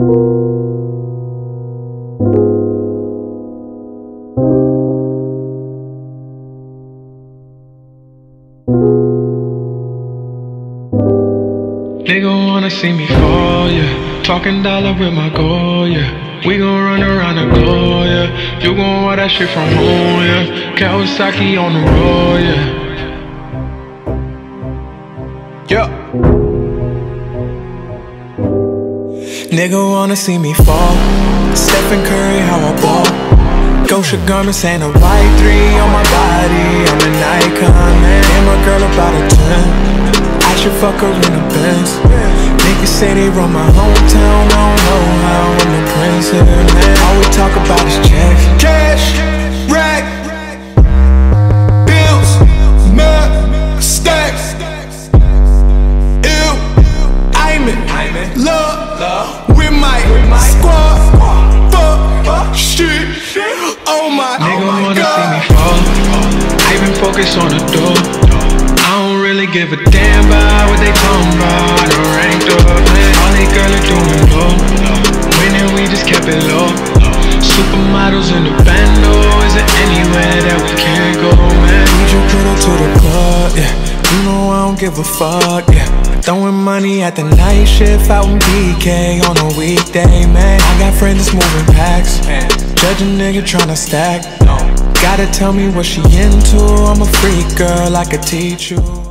Nigga wanna see me fall, yeah. Talking dollar with my goal, yeah. We gon' run around the goal, yeah. You gon' want that shit from home, yeah. Kawasaki on the road, yeah. Yeah. Nigga wanna see me fall. Stephen Curry, how I ball. Gosha garments and a white three on my body. I'm an icon, man. And my girl about a 10. I should fuck her in the Benz. Niggas say they run my hometown, I don't know how I'm the prince man. All we talk about oh my, oh Nigga my wanna see me fall. I been focused on the door. I don't really give a damn about what they talking about. I done ranked up. All they girl are doing low. Winning, we just kept it low. Supermodels in the bando. Is there anywhere that we can't go, man? Need you put her to the club, yeah. You know I don't give a fuck, yeah. Throwing money at the night shift out in BK on a weekday, man. I got friends that's moving packs. Judge a nigga tryna stack. No Gotta tell me what she into. I'm a freak girl, I could teach you.